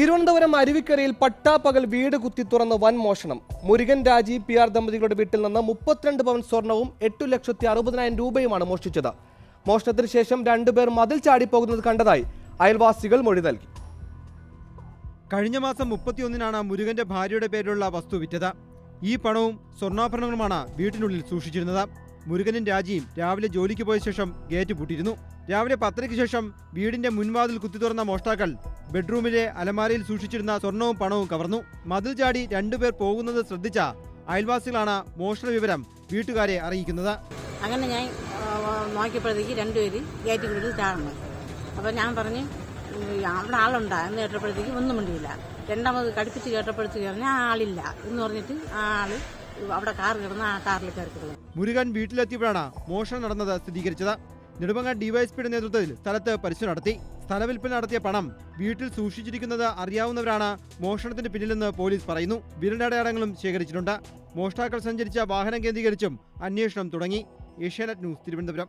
തിരുവനന്തപുരം അരുവിക്കരയിൽ പട്ടാപ്പകൽ വീട് കുത്തി തുറന്ന് വൻ മോഷണം. മുരുകൻ രാജി പി ആർ ദമ്പതികളുടെ വീട്ടിൽ നിന്ന് മുപ്പത്തിരണ്ട് പവൻ സ്വർണവും എട്ടു ലക്ഷത്തി അറുപതിനായിരം രൂപയുമാണ് മോഷ്ടിച്ചത്. മോഷണത്തിന് ശേഷം രണ്ടുപേർ മതിൽ ചാടിപ്പോകുന്നത് കണ്ടതായി അയൽവാസികൾ മൊഴി നൽകി. കഴിഞ്ഞ മാസം മുപ്പത്തിയൊന്നിനാണ് മുരുകന്റെ ഭാര്യയുടെ പേരിലുള്ള വസ്തു വിറ്റത്. ഈ പണവും സ്വർണാഭരണങ്ങളുമാണ് വീട്ടിനുള്ളിൽ സൂക്ഷിച്ചിരുന്നത്. മുരുകനും രാജിയും രാവിലെ ജോലിക്ക് പോയ ശേഷം ഗേറ്റ് പൂട്ടിയിരുന്നു. രാവിലെ പത്തരയ്ക്ക് ശേഷം വീടിന്റെ മുൻവാതിൽ കുത്തി തുറന്ന മോഷ്ടാക്കൾ ബെഡ്റൂമിലെ അലമാരയിൽ സൂക്ഷിച്ചിരുന്ന സ്വർണവും പണവും കവർന്നു. മതിൽ ചാടി രണ്ടുപേർ പോകുന്നത് ശ്രദ്ധിച്ച അയൽവാസികളാണ് മോഷണ വിവരം വീട്ടുകാരെ അറിയിക്കുന്നത്. അങ്ങനെ ഞാൻ നോക്കിയപ്പോഴത്തേക്ക് രണ്ടുപേര് ഗേറ്റിനുള്ളിൽ ചാടുന്നു അപ്പോൾ ഞാൻ പറഞ്ഞു അവിടെ ആളുണ്ടാ? എന്ന് കേട്ടപ്പോഴത്തേക്ക് ഒന്നും മിണ്ടിയില്ല. രണ്ടാമത് കടുപ്പിച്ച് കേട്ടപ്പോഴത്തേക്ക് പറഞ്ഞാൽ ആളില്ല. എന്ന് പറഞ്ഞിട്ട് ആ ആൾ അവിടെ കാർ കിടന്ന് ആ കാറിൽ മുരുകൻ വീട്ടിലെത്തിയപ്പോഴാണ് മോഷണം നടന്നത് സ്ഥിരീകരിച്ചത്. നെടുമങ്ങ ഡിവൈഎസ്പിയുടെ നേതൃത്വത്തിൽ സ്ഥലത്ത് പരിശോധന നടത്തി. സ്ഥലവിൽപ്പന നടത്തിയ പണം വീട്ടിൽ സൂക്ഷിച്ചിരിക്കുന്നത് അറിയാവുന്നവരാണ് മോഷണത്തിന് പിന്നിലെന്ന് പോലീസ് പറയുന്നു. വിരലടയാളങ്ങളും ശേഖരിച്ചിട്ടുണ്ട്. മോഷ്ടാക്കൾ സഞ്ചരിച്ച വാഹനം കേന്ദ്രീകരിച്ചും അന്വേഷണം തുടങ്ങി. ഏഷ്യാനെറ്റ് ന്യൂസ് തിരുവനന്തപുരം.